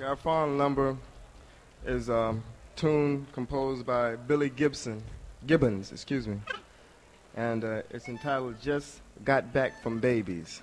Okay, our final number is a um, tune composed by Billy Gibson, Gibbons, excuse me, and uh, it's entitled "Just Got Back from Baby's."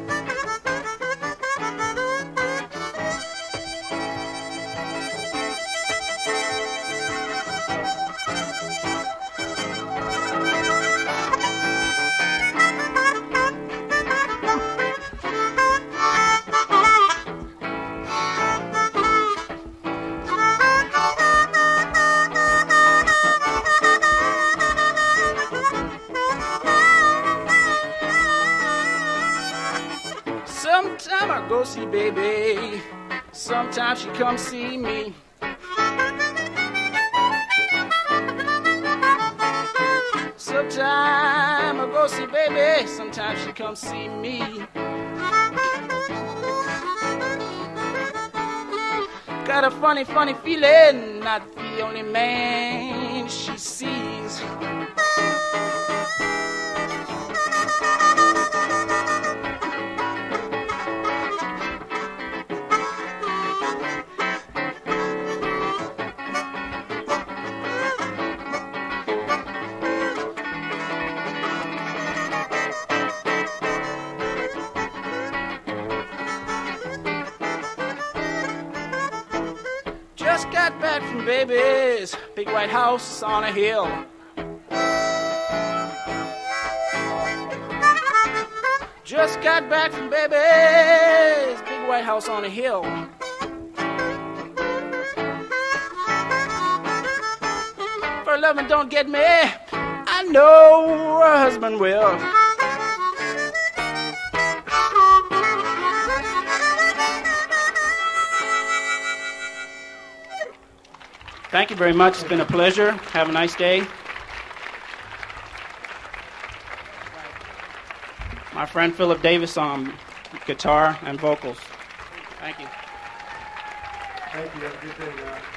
Sometimes she come see me. Sometimes I go see baby, sometimes she come see me. Got a funny, funny feeling, not the only man she sees. Babies, big white house on a hill. Just got back from baby's, big white house on a hill. For loving don't get me, I know her husband will. Thank you very much. It's been a pleasure. Have a nice day. My friend Philip Davis on guitar and vocals. Thank you. Thank you. Have a good day,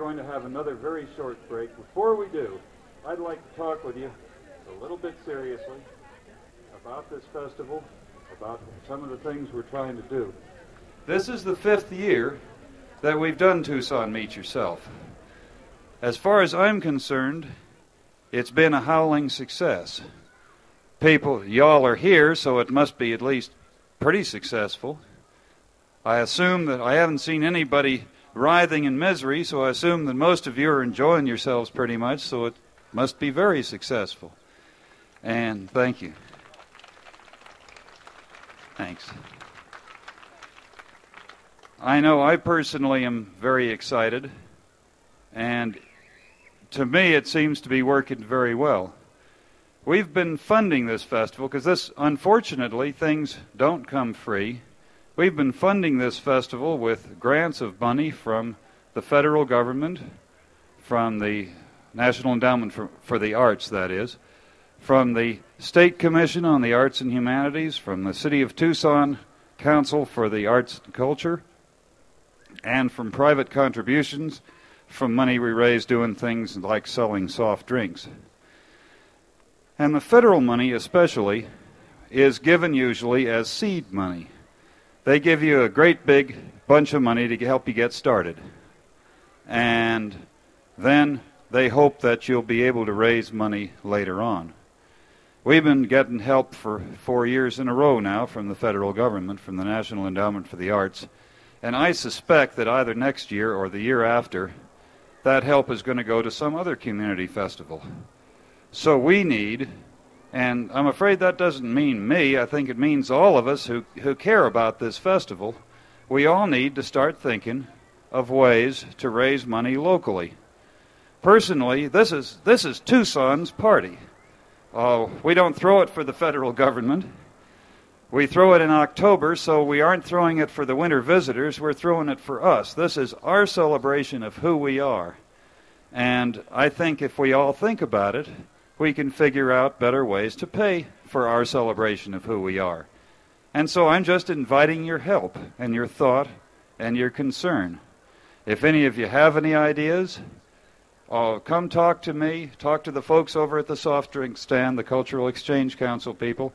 going to have another very short break. Before we do, I'd like to talk with you a little bit seriously about this festival, about some of the things we're trying to do. This is the fifth year that we've done Tucson Meet Yourself. As far as I'm concerned, it's been a howling success. People, y'all are here, so it must be at least pretty successful. I assume that I haven't seen anybody writhing in misery, so I assume that most of you are enjoying yourselves pretty much, so it must be very successful. And thank you. Thanks. I know I personally am very excited, and to me it seems to be working very well. We've been funding this festival because this, unfortunately, things don't come free. We've been funding this festival with grants of money from the federal government, from the National Endowment for, for the Arts, that is, from the State Commission on the Arts and Humanities, from the City of Tucson Council for the Arts and Culture, and from private contributions from money we raise doing things like selling soft drinks. And the federal money, especially, is given usually as seed money. They give you a great big bunch of money to help you get started. And then they hope that you'll be able to raise money later on. We've been getting help for four years in a row now from the federal government, from the National Endowment for the Arts. And I suspect that either next year or the year after, that help is going to go to some other community festival. So we need, and I'm afraid that doesn't mean me, I think it means all of us who, who care about this festival, we all need to start thinking of ways to raise money locally. Personally, this is, this is Tucson's party. Uh, we don't throw it for the federal government. We throw it in October, so we aren't throwing it for the winter visitors, we're throwing it for us. This is our celebration of who we are. And I think if we all think about it, we can figure out better ways to pay for our celebration of who we are. And so I'm just inviting your help and your thought and your concern. If any of you have any ideas, uh, come talk to me, talk to the folks over at the soft drink stand, the Cultural Exchange Council people.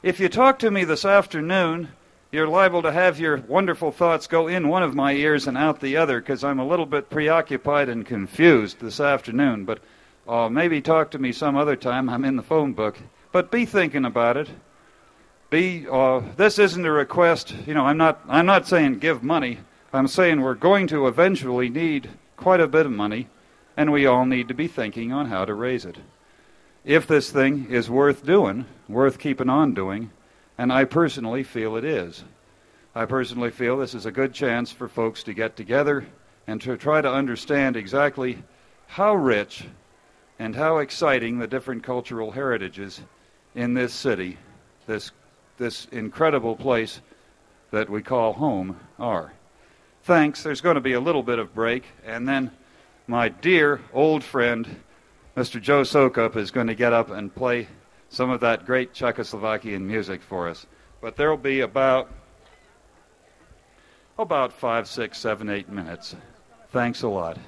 If you talk to me this afternoon, you're liable to have your wonderful thoughts go in one of my ears and out the other because I'm a little bit preoccupied and confused this afternoon. But uh, maybe talk to me some other time. I'm in the phone book. But be thinking about it. Be uh, this isn't a request. You know, I'm not. I'm not saying give money. I'm saying we're going to eventually need quite a bit of money, and we all need to be thinking on how to raise it if this thing is worth doing, worth keeping on doing, and I personally feel it is. I personally feel this is a good chance for folks to get together and to try to understand exactly how rich and how exciting the different cultural heritages in this city, this, this incredible place that we call home, are. Thanks. There's going to be a little bit of break, and then my dear old friend, Mr. Joe Soukup is going to get up and play some of that great Czechoslovakian music for us. But there will be about about five, six, seven, eight minutes. Thanks a lot.